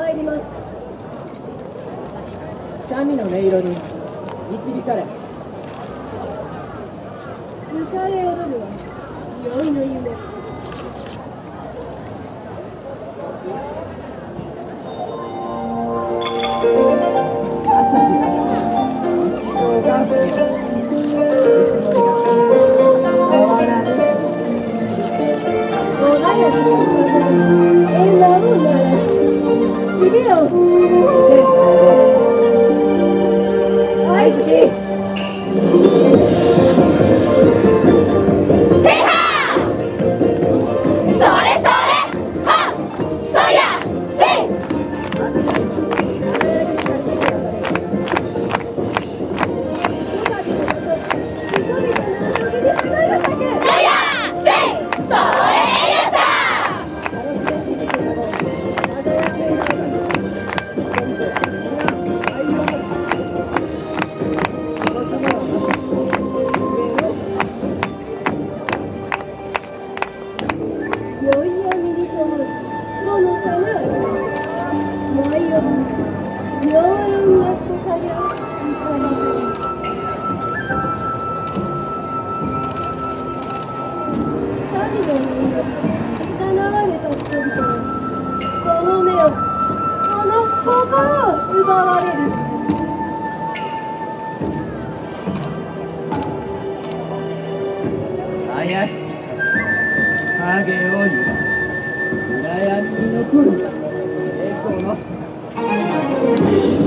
参ります。三味の音色に導かれ。浮かれ踊るは酔いの夢。人が艶な人影を浮かばせるシャビの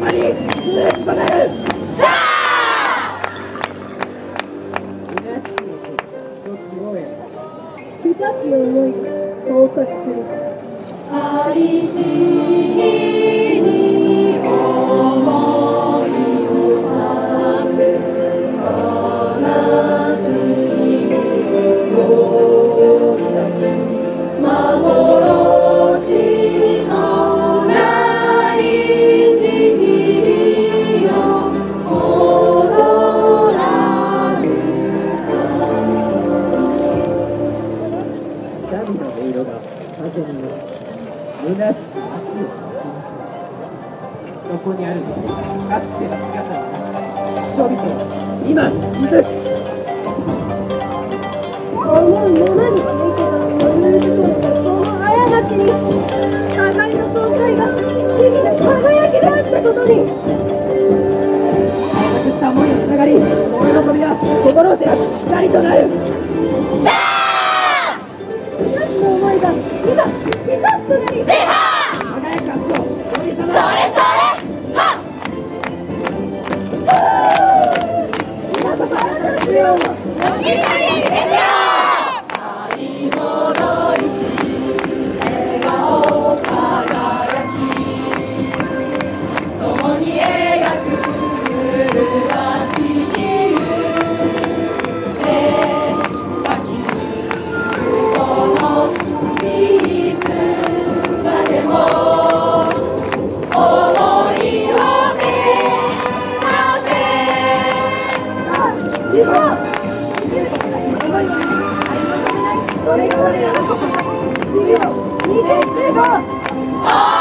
さあ。二つの思いが交錯するありし日に思うシャミの音色が風に乗り虚しく街をそこにあるのはかつての姿に人々は今気づく思うままに生けた余裕としたこの過ちに互いの存在が日々の輝きであったことになくした思いのつながり心の扉心を照らす光となるが今一つとなりせいは輝く明日を呼び覚それそれまは今こそ新たな需要を2015